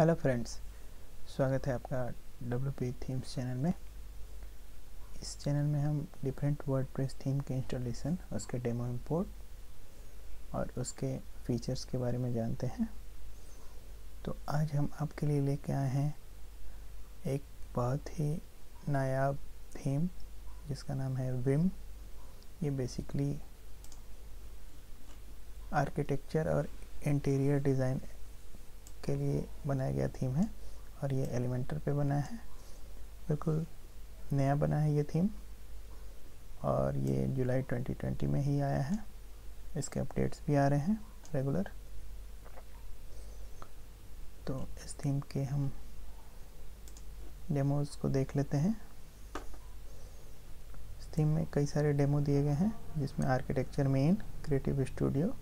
Hello friends स्वागत है आपका डब्ल्यू पी थीम्स चैनल में। इस चैनल में हम डिफरेंट वर्डप्रेस थीम के इंस्टॉलेशन उसके डेमो इंपोर्ट और उसके फीचर्स के बारे में जानते हैं। तो आज हम आपके लिए लेके आए हैं एक बहुत ही नायाब थीम जिसका नाम है विम ये बेसिकली आर्किटेक्चर और इंटीरियर डिज़ाइन के लिए बनाया गया थीम है और ये एलिमेंटर पे बना है। बिल्कुल नया बना है ये थीम और ये जुलाई 2020 में ही आया है। इसके अपडेट्स भी आ रहे हैं रेगुलर तो इस थीम के हम डेमोज को देख लेते हैं। इस थीम में कई सारे डेमो दिए गए हैं, जिसमें architecture main creative studio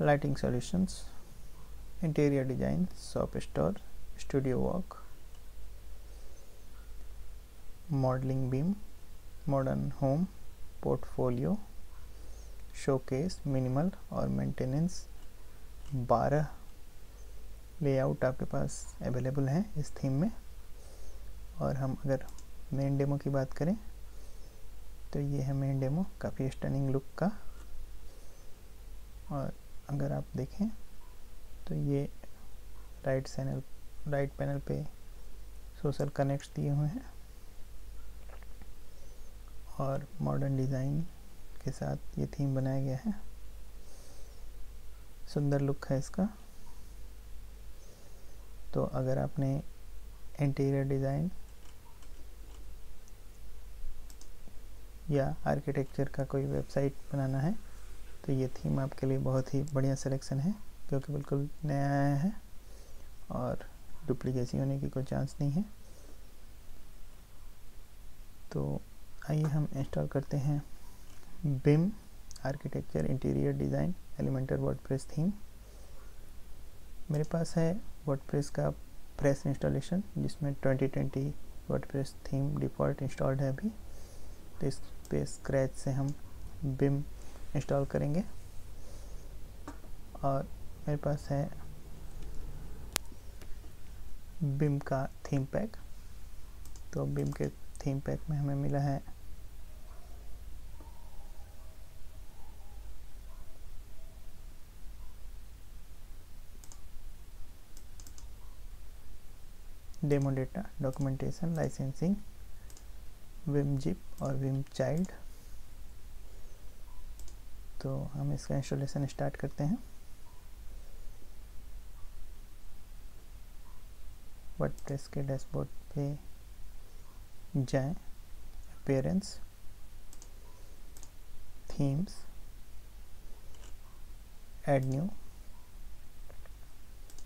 lighting solutions interior design, shop store, studio work, modeling beam, modern home, portfolio showcase minimal और मेंटेनेंस 12 लेआउट आपके पास अवेलेबल हैं इस थीम में। और हम अगर मेन डेमो की बात करें तो ये है मेन डेमो काफ़ी स्टनिंग लुक का। और अगर आप देखें तो ये राइट चैनल राइट पैनल पे सोशल कनेक्ट्स दिए हुए हैं। और मॉडर्न डिज़ाइन के साथ ये थीम बनाया गया है। सुंदर लुक है इसका। तो अगर आपने इंटीरियर डिज़ाइन या आर्किटेक्चर का कोई वेबसाइट बनाना है तो ये थीम आपके लिए बहुत ही बढ़िया सिलेक्शन है। क्योंकि बिल्कुल नया आया है और डुप्लीकेसी होने की कोई चांस नहीं है। तो आइए हम इंस्टॉल करते हैं Bim architecture interior design Elementor WordPress theme मेरे पास है वर्डप्रेस का प्रेस इंस्टॉलेशन जिसमें 2020 वर्डप्रेस थीम डिफ़ॉल्ट इंस्टॉल्ड है अभी। तो इस पे स्क्रैच से हम बिम इंस्टॉल करेंगे। और मेरे पास है बिम का थीम पैक तो बिम के थीम पैक में हमें मिला है demo data documentation licensing vim zip और विम चाइल्ड तो हम इसका इंस्टॉलेशन स्टार्ट करते हैं। वर्डप्रेस के डैशबोर्ड पे जाएँ appearance themes add new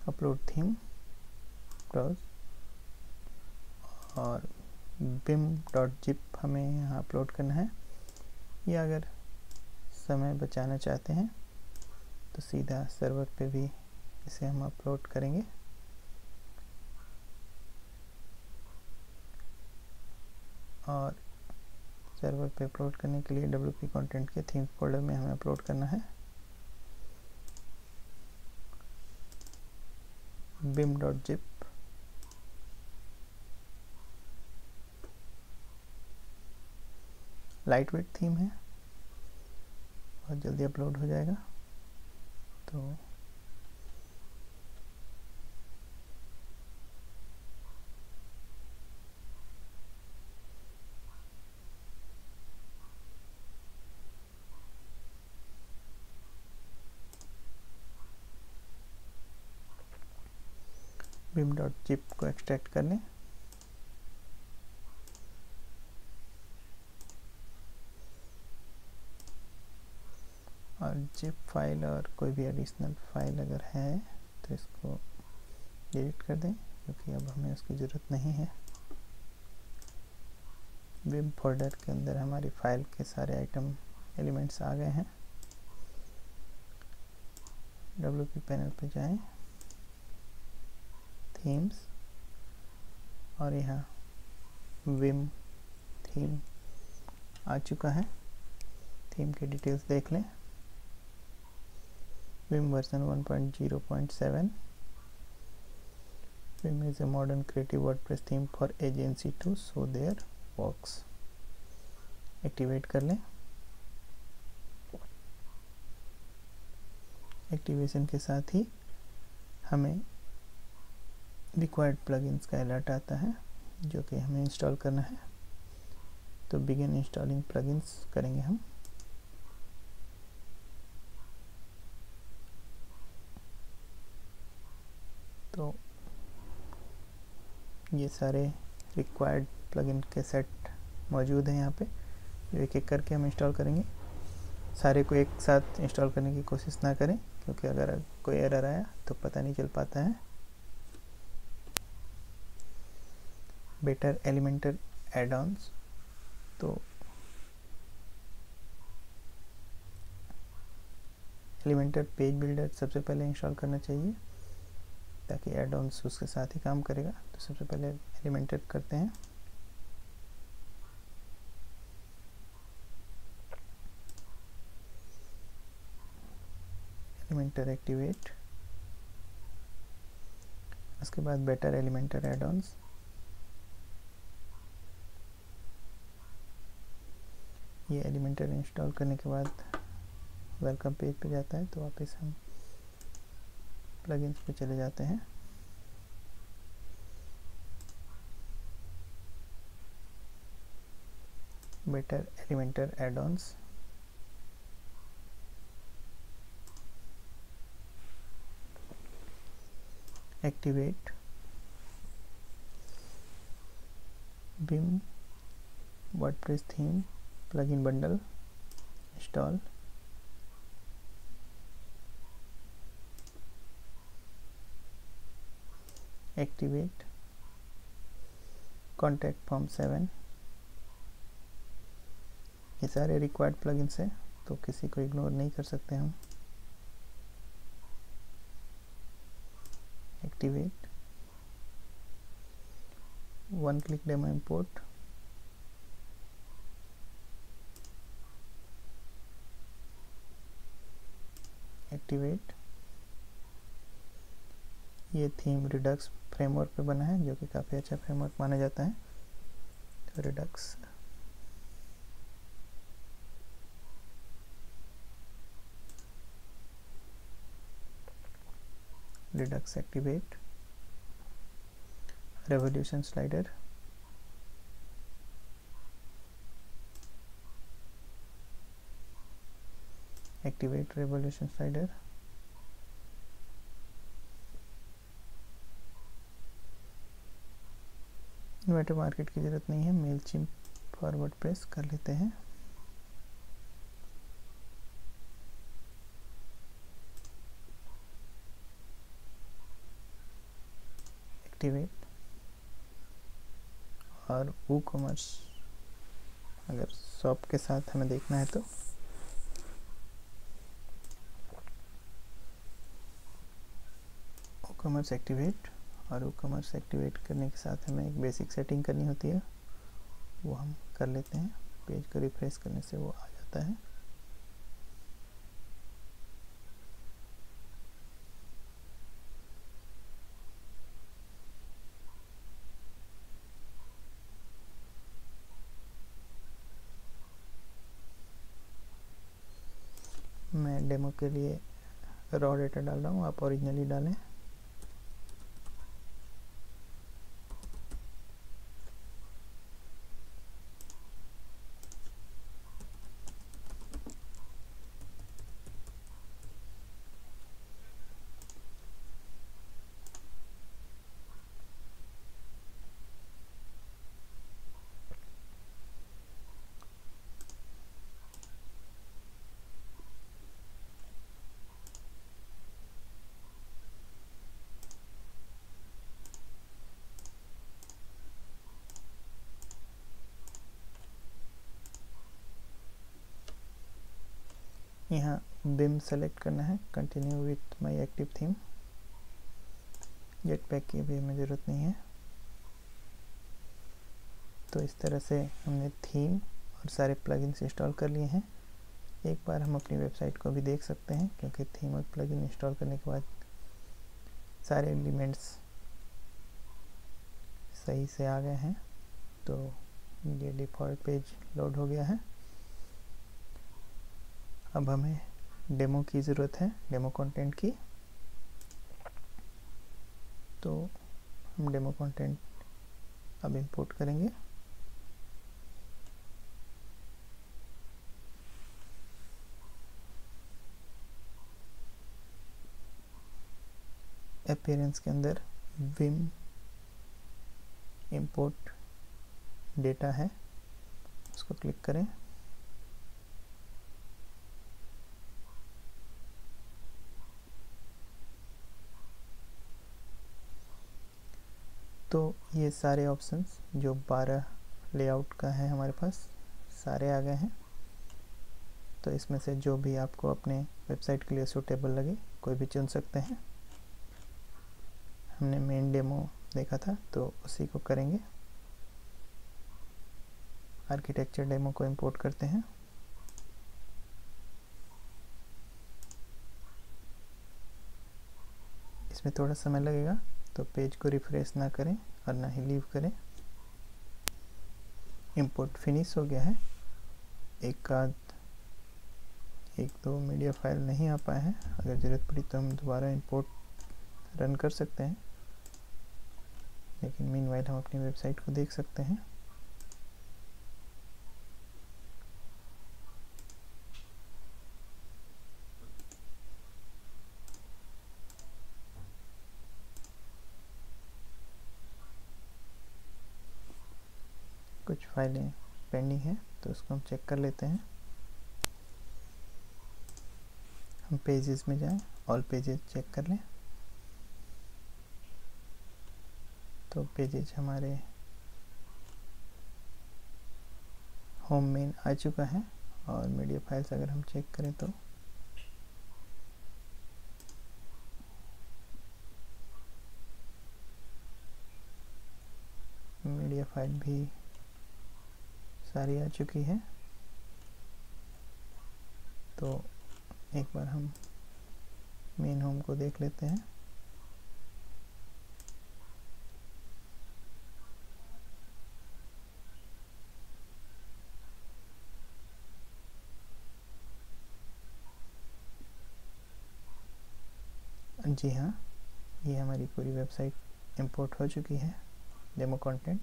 upload theme browse और बिम डॉट जिप हमें यहाँ अपलोड करना है। या अगर समय बचाना चाहते हैं तो सीधा सर्वर पे भी इसे हम अपलोड करेंगे। और सर्वर पे अपलोड करने के लिए डब्ल्यू पी कॉन्टेंट के थीम फोल्डर में हमें अपलोड करना है। Bim dot zip light weight theme है बहुत जल्दी अपलोड हो जाएगा। तो बिम डॉट जिप को एक्सट्रैक्ट कर लें और जिप फ़ाइल और कोई भी एडिशनल फ़ाइल अगर है तो इसको डिलीट कर दें, क्योंकि अब हमें उसकी ज़रूरत नहीं है। वेब फोल्डर के अंदर हमारी फ़ाइल के सारे आइटम एलिमेंट्स आ गए हैं। डब्ल्यू पैनल पे जाएँ। थीम्स और यहाँ विम थीम आ चुका है थीम के डिटेल्स देख लें Vim version 1.0.7 Vim is a modern creative WordPress theme for agency to show their works. Activate कर लें एक्टिवेशन के साथ ही हमें रिक्वायर्ड प्लगइन्स का अलर्ट आता है, जो कि हमें इंस्टॉल करना है। तो बिगिन इंस्टॉलिंग प्लगइन्स करेंगे हम। तो ये सारे रिक्वायर्ड प्लगइन के सेट मौजूद हैं यहाँ पे, जो एक एक करके हम इंस्टॉल करेंगे। सारे को एक साथ इंस्टॉल करने की कोशिश ना करें, क्योंकि अगर कोई एरर आया तो पता नहीं चल पाता है। बेटर एलिमेंटर एड-ऑन्स तो एलिमेंटर पेज बिल्डर सबसे पहले इंस्टॉल करना चाहिए, ताकि एड-ऑन्स उसके साथ ही काम करेगा। तो सबसे पहले एलिमेंटर करते हैं। एलिमेंटर एक्टिवेट उसके बाद बेटर एलिमेंटर एड-ऑन्स ये एलिमेंटर इंस्टॉल करने के बाद वेलकम पेज पे जाता है तो वापस हम प्लगइन्स पे चले जाते हैं। Better Elementor add-ons activate Vim WordPress theme plugin bundle, install. Activate. Contact form 7 ये सारे रिक्वायर्ड प्लगइन्स हैं तो किसी को इग्नोर नहीं कर सकते हम। Activate one click demo import activate ये थीम रिडक्स फ्रेमवर्क पे बना है, जो कि काफ़ी अच्छा फ्रेमवर्क माना जाता है। तो Redux Redux activate revolution slider activate revolution slider. Inverter market की ज़रूरत नहीं है मेल चिम फॉरवर्ड प्रेस कर लेते हैं। एक्टिवेट और वो कॉमर्स अगर शॉप के साथ हमें देखना है तो। कॉमर्स एक्टिवेट और वो कॉमर्स एक्टिवेट करने के साथ हमें एक बेसिक सेटिंग करनी होती है। वो हम कर लेते हैं। पेज को रिफ्रेश करने से वो आ जाता है। मैं डेमो के लिए रॉ डेटा डाल रहा हूँ। आप ओरिजिनली डालें। यहाँ बिम सेलेक्ट करना है। Continue with my active theme Jetpack की भी हमें ज़रूरत नहीं है। तो इस तरह से हमने थीम और सारे प्लगइन्स इंस्टॉल कर लिए हैं। एक बार हम अपनी वेबसाइट को भी देख सकते हैं, क्योंकि थीम और प्लगइन इंस्टॉल करने के बाद सारे एलिमेंट्स सही से आ गए हैं। तो ये डिफ़ॉल्ट पेज लोड हो गया है। अब हमें डेमो की ज़रूरत है, डेमो कंटेंट की। तो हम डेमो कंटेंट अब इंपोर्ट करेंगे। अपेरेंस के अंदर विम इंपोर्ट डेटा है, उसको क्लिक करें। तो ये सारे ऑप्शंस जो 12 लेआउट का है हमारे पास, सारे आ गए हैं। तो इसमें से जो भी आपको अपने वेबसाइट के लिए सूटेबल लगे, कोई भी चुन सकते हैं। हमने मेन डेमो देखा था तो उसी को करेंगे। आर्किटेक्चर डेमो को इंपोर्ट करते हैं। इसमें थोड़ा समय लगेगा। तो पेज को रिफ्रेश ना करें और ना ही लीव करें। इंपोर्ट फिनिश हो गया है। एक आध, एक दो मीडिया फ़ाइल नहीं आ पाए हैं। अगर ज़रूरत पड़ी तो हम दोबारा इंपोर्ट रन कर सकते हैं। लेकिन मीन हम अपनी वेबसाइट को देख सकते हैं। कुछ फाइलें पेंडिंग हैं तो उसको हम चेक कर लेते हैं। हम पेजेस में जाएँ ऑल पेजेस चेक कर लें। तो पेजेस हमारे होम मेन आ चुका है, और मीडिया फाइल्स अगर हम चेक करें तो। मीडिया फ़ाइल भी सारी आ चुकी है। तो एक बार हम मेन होम को देख लेते हैं। जी हाँ ये हमारी पूरी वेबसाइट इंपोर्ट हो चुकी है डेमो कंटेंट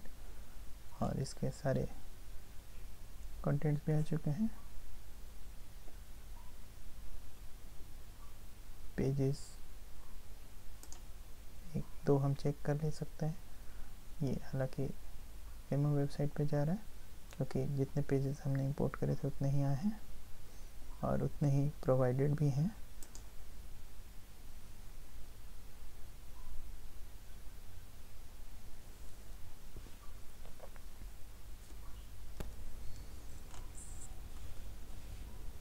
और इसके सारे कंटेंट्स भी आ चुके हैं। पेजेस एक, दो हम चेक कर ले सकते हैं। ये हालाँकि डेमो वेबसाइट पे जा रहा है, क्योंकि जितने पेजेस हमने इंपोर्ट करे थे उतने ही आए हैं और उतने ही प्रोवाइडेड भी हैं।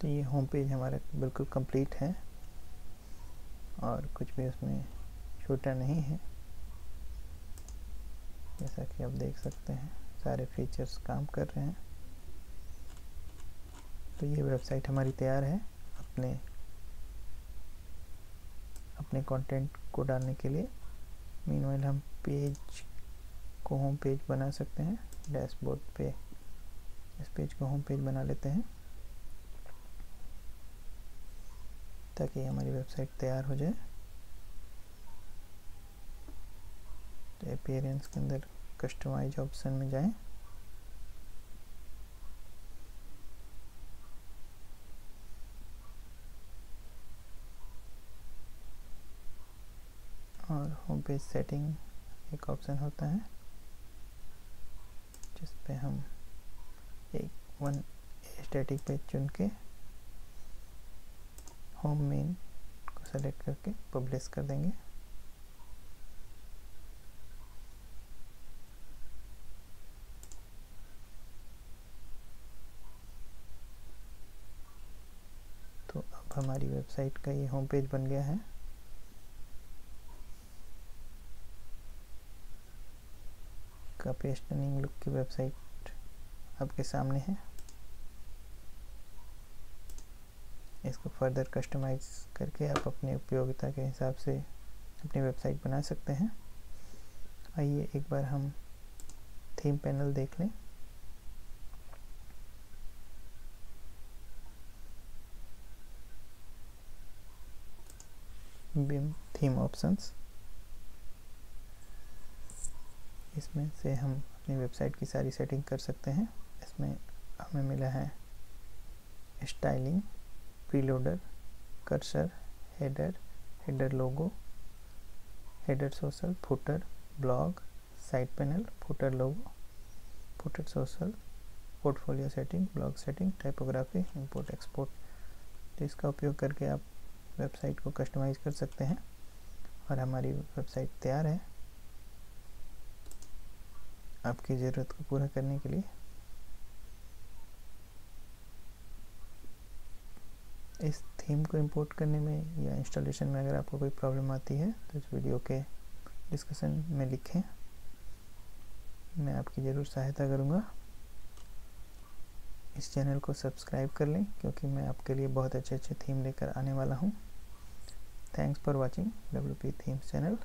ये होम पेज हमारा बिल्कुल कंप्लीट है। और कुछ भी उसमें छोटा नहीं है। जैसा कि आप देख सकते हैं, सारे फीचर्स काम कर रहे हैं। तो ये वेबसाइट हमारी तैयार है अपने अपने कंटेंट को डालने के लिए। मीनवाइल हम पेज को होम पेज बना सकते हैं। डैशबोर्ड पे इस पेज को होम पेज बना लेते हैं। ताकि हमारी वेबसाइट तैयार हो जाए। तो अपेरेंस के अंदर कस्टमाइज ऑप्शन में जाएँ। और होम पेज सेटिंग एक ऑप्शन होता है जिस पे हम एक वन स्टैटिक पेज चुन के होम मेन को सेलेक्ट करके पब्लिश कर देंगे। तो अब हमारी वेबसाइट का ये होम पेज बन गया है। काफ़ी स्टनिंग लुक की वेबसाइट आपके सामने है। इसको फर्दर कस्टमाइज करके आप अपनी उपयोगिता के हिसाब से अपनी वेबसाइट बना सकते हैं। आइए एक बार हम थीम पैनल देख लें। बिम थीम ऑप्शंस इसमें से हम अपनी वेबसाइट की सारी सेटिंग कर सकते हैं। इसमें हमें मिला है styling preloader cursor header header logo header social footer blog side panel footer logo footer social portfolio setting blog setting typography import export तो इसका उपयोग करके आप वेबसाइट को कस्टमाइज़ कर सकते हैं। और हमारी वेबसाइट तैयार है। आपकी ज़रूरत को पूरा करने के लिए इस थीम को इंपोर्ट करने में या इंस्टॉलेशन में अगर आपको कोई प्रॉब्लम आती है तो इस वीडियो के डिस्कशन में लिखें। मैं आपकी ज़रूर सहायता करूँगा। इस चैनल को सब्सक्राइब कर लें, क्योंकि मैं आपके लिए बहुत अच्छे अच्छे थीम लेकर आने वाला हूँ। Thanks for watching W P themes channel